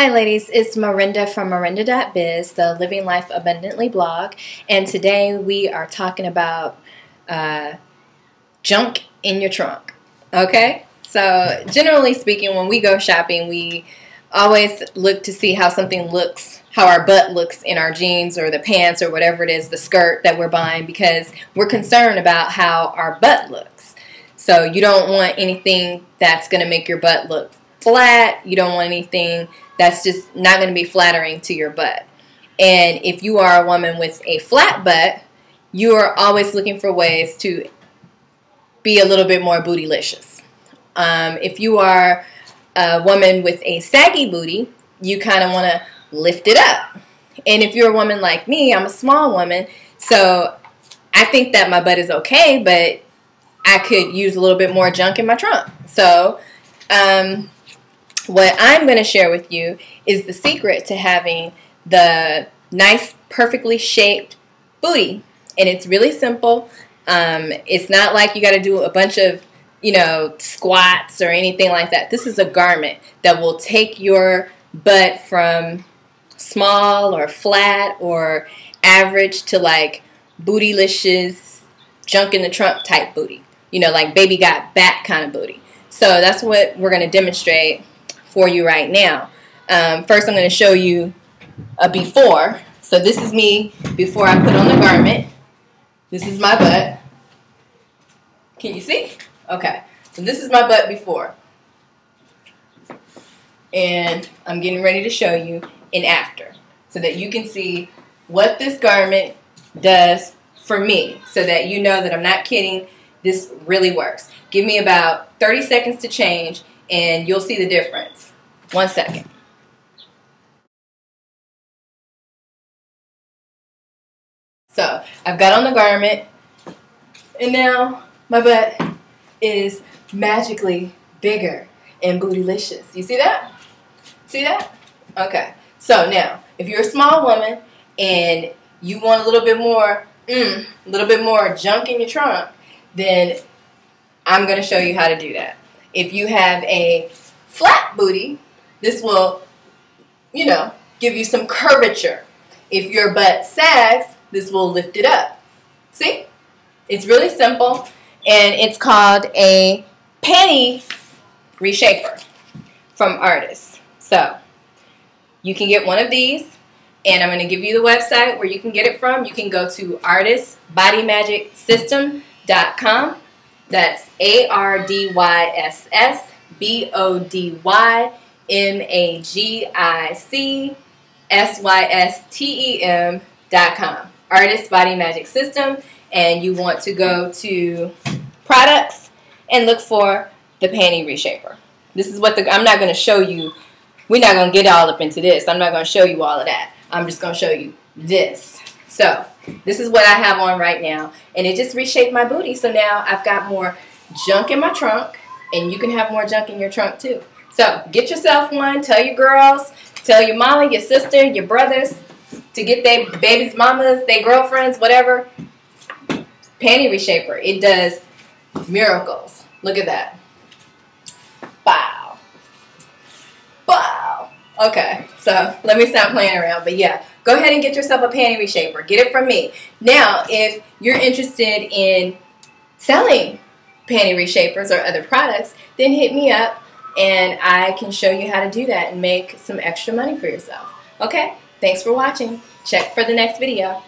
Hi, ladies. It's Marenda from Marenda.biz, the Living Life Abundantly blog, and today we are talking about uh, junk in your trunk. Okay? So, generally speaking, when we go shopping, we always look to see how something looks, how our butt looks in our jeans or the pants or whatever it is, the skirt that we're buying, because we're concerned about how our butt looks. So, you don't want anything that's going to make your butt look flat. You don't want anything that's just not going to be flattering to your butt. And if you are a woman with a flat butt, you are always looking for ways to be a little bit more bootylicious. Um, if you are a woman with a saggy booty, you kind of want to lift it up. And if you're a woman like me, I'm a small woman, so I think that my butt is okay, but I could use a little bit more junk in my trunk. So, um, what I'm going to share with you is the secret to having the nice, perfectly shaped booty. And it's really simple. Um, it's not like you got to do a bunch of, you know, squats or anything like that. This is a garment that will take your butt from small or flat or average to like bootylicious, junk in the trunk type booty. You know, like baby got back kind of booty. So that's what we're going to demonstrate for you right now. Um, first, I'm going to show you a before. So this is me before I put on the garment. This is my butt. Can you see? Okay. So this is my butt before. And I'm getting ready to show you an after so that you can see what this garment does for me so that you know that I'm not kidding. This really works. Give me about 30 seconds to change and you'll see the difference. One second. So I've got on the garment, and now my butt is magically bigger and bootylicious. You see that? See that? Okay. So now, if you're a small woman and you want a little bit more, mm, a little bit more junk in your trunk, then I'm going to show you how to do that. If you have a flat booty, this will, you know, give you some curvature. If your butt sags, this will lift it up. See? It's really simple, and it's called a panty reshaper from Ardyss. So, you can get one of these, and I'm going to give you the website where you can get it from. You can go to ardyssbodymagicsystem.com. That's A-R-D-Y-S-S-B-O-D-Y M A G I C S Y S T E M dot com. Ardyss Body Magic System, and you want to go to products and look for the panty reshaper. This is what the I'm not going to show you. We're not going to get all up into this. I'm not going to show you all of that. I'm just going to show you this. So this is what I have on right now, and it just reshaped my booty. So now I've got more junk in my trunk, and you can have more junk in your trunk too. So get yourself one. Tell your girls, tell your mama, your sister, your brothers to get their babies' mamas, their girlfriends, whatever. Panty reshaper. It does miracles. Look at that. Wow. Wow. Okay, so let me stop playing around. But yeah, go ahead and get yourself a panty reshaper. Get it from me. Now, if you're interested in selling panty reshapers or other products, then hit me up and I can show you how to do that and make some extra money for yourself. Okay, thanks for watching. Check for the next video.